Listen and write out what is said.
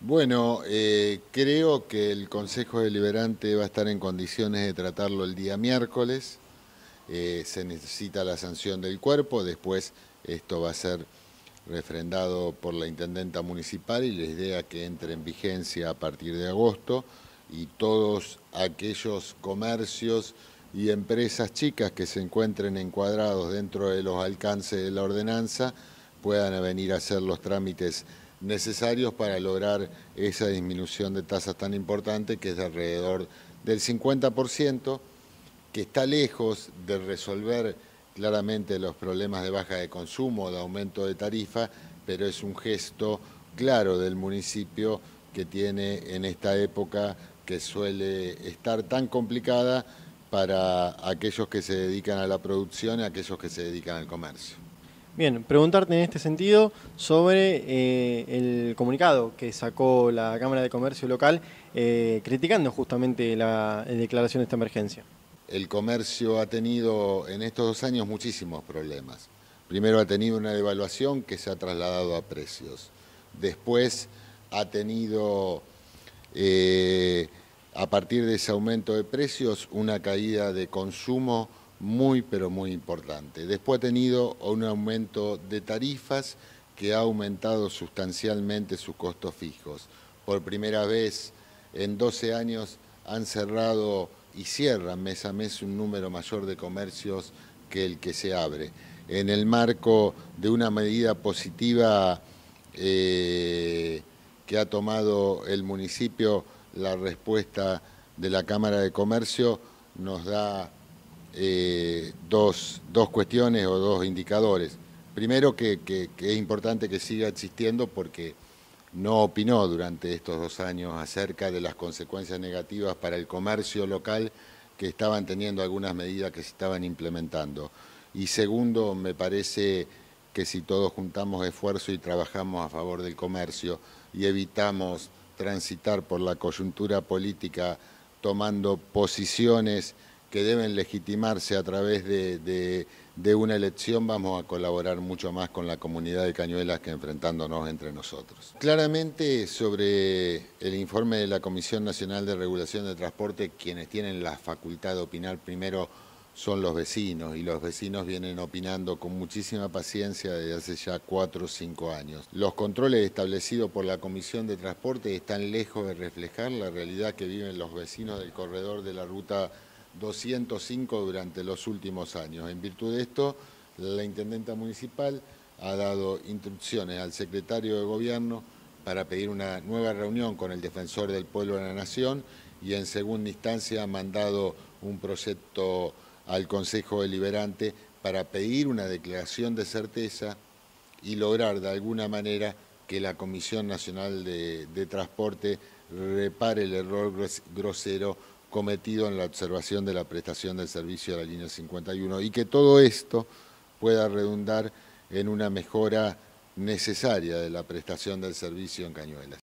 Bueno, eh, creo que el Consejo Deliberante va a estar en condiciones de tratarlo el día miércoles. Eh, se necesita la sanción del cuerpo, después esto va a ser refrendado por la Intendenta Municipal y la idea que entre en vigencia a partir de agosto y todos aquellos comercios y empresas chicas que se encuentren encuadrados dentro de los alcances de la ordenanza puedan venir a hacer los trámites necesarios para lograr esa disminución de tasas tan importante que es de alrededor del 50%, que está lejos de resolver claramente los problemas de baja de consumo, de aumento de tarifa, pero es un gesto claro del municipio que tiene en esta época que suele estar tan complicada para aquellos que se dedican a la producción y aquellos que se dedican al comercio. Bien, preguntarte en este sentido sobre eh, el comunicado que sacó la Cámara de Comercio local eh, criticando justamente la declaración de esta emergencia. El comercio ha tenido en estos dos años muchísimos problemas. Primero ha tenido una devaluación que se ha trasladado a precios. Después ha tenido eh, a partir de ese aumento de precios, una caída de consumo muy, pero muy importante. Después ha tenido un aumento de tarifas que ha aumentado sustancialmente sus costos fijos. Por primera vez en 12 años han cerrado y cierran mes a mes un número mayor de comercios que el que se abre. En el marco de una medida positiva eh, que ha tomado el municipio, la respuesta de la Cámara de Comercio nos da eh, dos, cuestiones o dos indicadores. Primero, que, es importante que siga existiendo porque no opinó durante estos dos años acerca de las consecuencias negativas para el comercio local que estaban teniendo algunas medidas que se estaban implementando. Y segundo, me parece que si todos juntamos esfuerzo y trabajamos a favor del comercio y evitamos transitar por la coyuntura política tomando posiciones que deben legitimarse a través de, una elección, vamos a colaborar mucho más con la comunidad de Cañuelas que enfrentándonos entre nosotros. Claramente sobre el informe de la Comisión Nacional de Regulación de Transporte, quienes tienen la facultad de opinar primero son los vecinos y los vecinos vienen opinando con muchísima paciencia desde hace ya cuatro o cinco años. Los controles establecidos por la Comisión de Transporte están lejos de reflejar la realidad que viven los vecinos del corredor de la ruta 205 durante los últimos años. En virtud de esto, la Intendenta Municipal ha dado instrucciones al Secretario de Gobierno para pedir una nueva reunión con el Defensor del Pueblo de la Nación y en segunda instancia ha mandado un proyecto al Consejo Deliberante para pedir una declaración de certeza y lograr de alguna manera que la Comisión Nacional de, Transporte repare el error grosero cometido en la observación de la prestación del servicio de la línea 51 y que todo esto pueda redundar en una mejora necesaria de la prestación del servicio en Cañuelas.